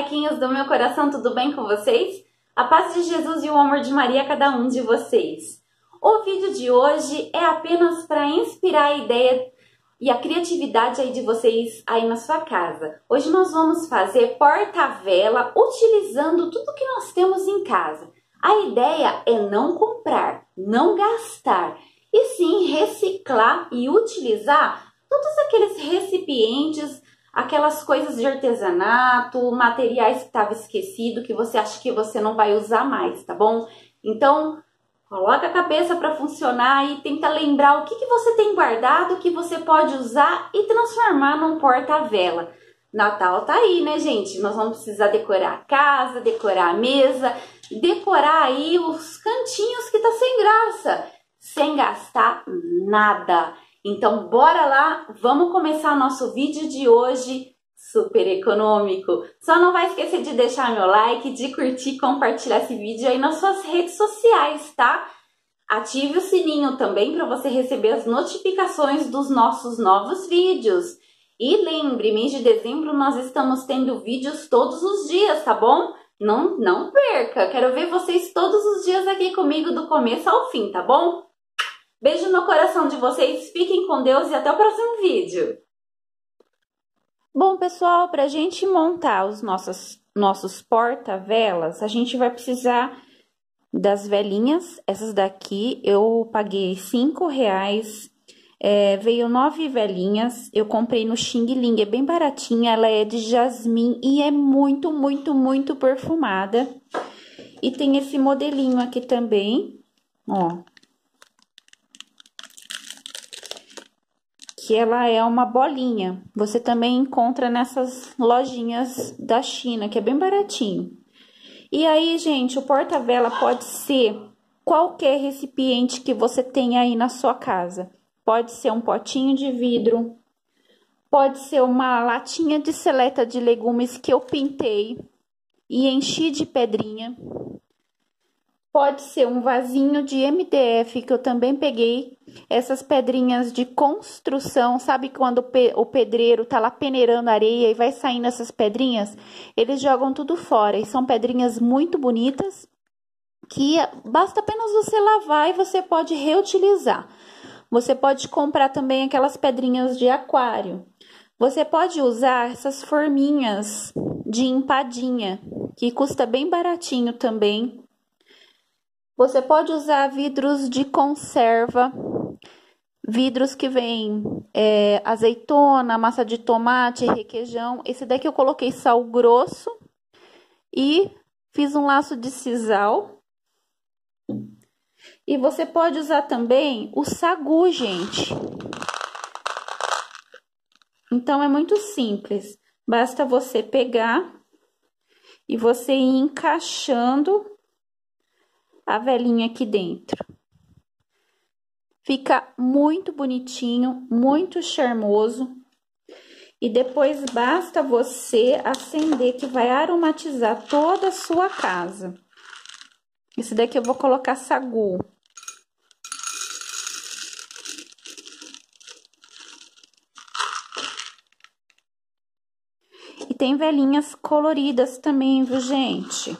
Olá, marequinhos do meu coração, tudo bem com vocês? A paz de Jesus e o amor de Maria a cada um de vocês. O vídeo de hoje é apenas para inspirar a ideia e a criatividade aí de vocês aí na sua casa. Hoje nós vamos fazer porta-vela utilizando tudo que nós temos em casa. A ideia é não comprar, não gastar, e sim reciclar e utilizar todos aqueles recipientes, aquelas coisas de artesanato, materiais que estava esquecido, que você acha que você não vai usar mais, tá bom? Então, coloca a cabeça para funcionar e tenta lembrar o que, que você tem guardado, que você pode usar e transformar num porta-vela. Natal tá aí, né, gente? Nós vamos precisar decorar a casa, decorar a mesa, decorar aí os cantinhos que tá sem graça, sem gastar nada. Então, bora lá, vamos começar nosso vídeo de hoje super econômico. Só não vai esquecer de deixar meu like, de curtir, compartilhar esse vídeo aí nas suas redes sociais, tá? Ative o sininho também para você receber as notificações dos nossos novos vídeos. E lembre, mês de dezembro nós estamos tendo vídeos todos os dias, tá bom? Não, não perca, quero ver vocês todos os dias aqui comigo do começo ao fim, tá bom? Beijo no coração de vocês, fiquem com Deus e até o próximo vídeo. Bom, pessoal, para a gente montar os nossos, nossos porta-velas, a gente vai precisar das velinhas. Essas daqui eu paguei cinco reais. É, veio nove velinhas. Eu comprei no Xing Ling, é bem baratinha. Ela é de jasmim e é muito, muito, muito perfumada. E tem esse modelinho aqui também, ó. Que ela é uma bolinha. Você também encontra nessas lojinhas da China, que é bem baratinho. E aí, gente, o porta-vela pode ser qualquer recipiente que você tenha aí na sua casa. Pode ser um potinho de vidro, pode ser uma latinha de seleta de legumes que eu pintei e enchi de pedrinha. Pode ser um vasinho de MDF que eu também peguei essas pedrinhas de construção, sabe quando o pedreiro tá lá peneirando areia e vai saindo essas pedrinhas? Eles jogam tudo fora e são pedrinhas muito bonitas que basta apenas você lavar e você pode reutilizar. Você pode comprar também aquelas pedrinhas de aquário. Você pode usar essas forminhas de empadinha, que custa bem baratinho também. Você pode usar vidros de conserva, vidros que vem é, azeitona, massa de tomate, requeijão. Esse daqui eu coloquei sal grosso e fiz um laço de sisal. E você pode usar também o sagu, gente. Então é muito simples. Basta você pegar e você ir encaixando a velinha aqui dentro. Fica muito bonitinho, muito charmoso. E depois basta você acender que vai aromatizar toda a sua casa. Esse daqui eu vou colocar sagu. E tem velinhas coloridas também, viu, gente?